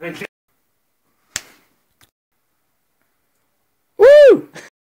again.